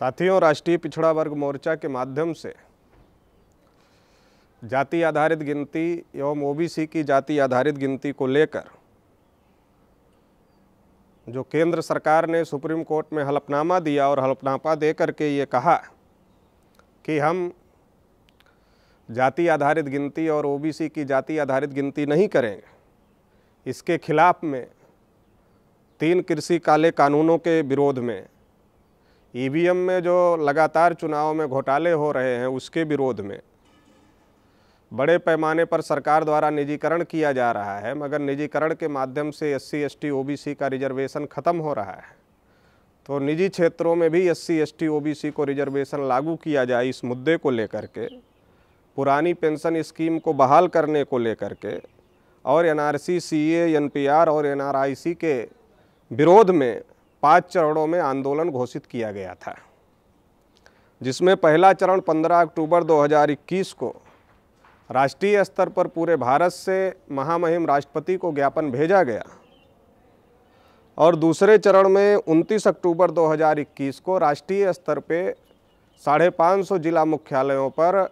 साथियों, राष्ट्रीय पिछड़ा वर्ग मोर्चा के माध्यम से जाति आधारित गिनती एवं ओबीसी की जाति आधारित गिनती को लेकर, जो केंद्र सरकार ने सुप्रीम कोर्ट में हलफनामा दिया और हलफनामा दे करके ये कहा कि हम जाति आधारित गिनती और ओबीसी की जाति आधारित गिनती नहीं करेंगे। इसके खिलाफ में तीन कृषि काले कानूनों के विरोध में ईवीएम में जो लगातार चुनाव में घोटाले हो रहे हैं, उसके विरोध में। बड़े पैमाने पर सरकार द्वारा निजीकरण किया जा रहा है, मगर निजीकरण के माध्यम से S C S T O B C का रिजर्वेशन ख़त्म हो रहा है। तो निजी क्षेत्रों में भी S C S T O B C को रिजर्वेशन लागू किया जाए इस मुद्दे को लेकर के, पुरानी पेंशन स्कीम को बहाल करने को लेकर के, और N R C C N P R और एन आर आई सी के विरोध में पाँच चरणों में आंदोलन घोषित किया गया था, जिसमें पहला चरण 15 अक्टूबर 2021 को राष्ट्रीय स्तर पर पूरे भारत से महामहिम राष्ट्रपति को ज्ञापन भेजा गया और दूसरे चरण में 29 अक्टूबर 2021 को राष्ट्रीय स्तर पे साढ़े पाँच सौ जिला मुख्यालयों पर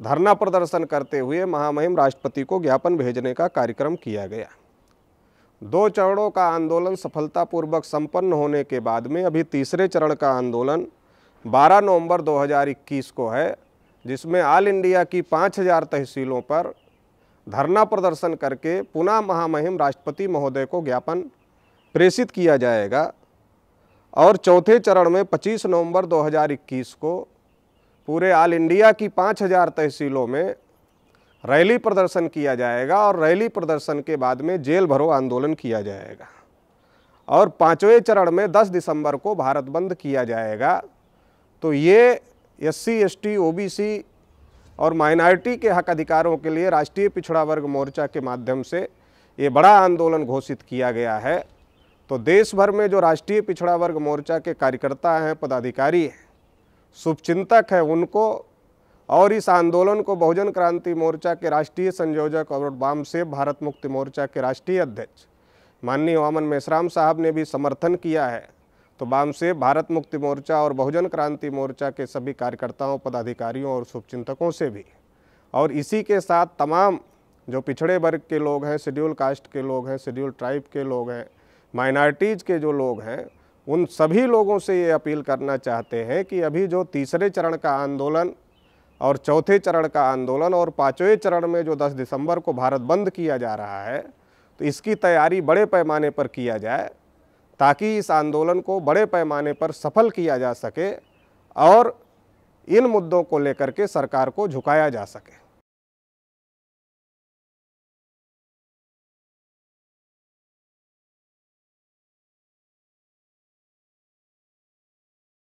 धरना प्रदर्शन करते हुए महामहिम राष्ट्रपति को ज्ञापन भेजने का कार्यक्रम किया गया। दो चरणों का आंदोलन सफलतापूर्वक संपन्न होने के बाद में अभी तीसरे चरण का आंदोलन 12 नवंबर 2021 को है, जिसमें ऑल इंडिया की 5000 तहसीलों पर धरना प्रदर्शन करके पुनः महामहिम राष्ट्रपति महोदय को ज्ञापन प्रेषित किया जाएगा। और चौथे चरण में 25 नवंबर 2021 को पूरे ऑल इंडिया की 5000 तहसीलों में रैली प्रदर्शन किया जाएगा और रैली प्रदर्शन के बाद में जेल भरो आंदोलन किया जाएगा। और पाँचवें चरण में 10 दिसंबर को भारत बंद किया जाएगा। तो ये S C, S T, O B C और माइनॉरिटी के हक अधिकारों के लिए राष्ट्रीय पिछड़ा वर्ग मोर्चा के माध्यम से ये बड़ा आंदोलन घोषित किया गया है। तो देश भर में जो राष्ट्रीय पिछड़ा वर्ग मोर्चा के कार्यकर्ता हैं, पदाधिकारी हैं, शुभचिंतक हैं, उनको और इस आंदोलन को बहुजन क्रांति मोर्चा के राष्ट्रीय संयोजक और वाम से भारत मुक्ति मोर्चा के राष्ट्रीय अध्यक्ष माननीय वामन मेश्राम साहब ने भी समर्थन किया है। तो वाम से भारत मुक्ति मोर्चा और बहुजन क्रांति मोर्चा के सभी कार्यकर्ताओं, पदाधिकारियों और शुभचिंतकों से भी। और इसी के साथ तमाम जो पिछड़े वर्ग के लोग हैं, शेड्यूल कास्ट के लोग हैं, शेड्यूल ट्राइब के लोग हैं, माइनॉरिटीज़ के जो लोग हैं, उन सभी लोगों से ये अपील करना चाहते हैं कि अभी जो तीसरे चरण का आंदोलन और चौथे चरण का आंदोलन और पाँचवें चरण में जो 10 दिसंबर को भारत बंद किया जा रहा है तो इसकी तैयारी बड़े पैमाने पर किया जाए ताकि इस आंदोलन को बड़े पैमाने पर सफल किया जा सके और इन मुद्दों को लेकर के सरकार को झुकाया जा सके।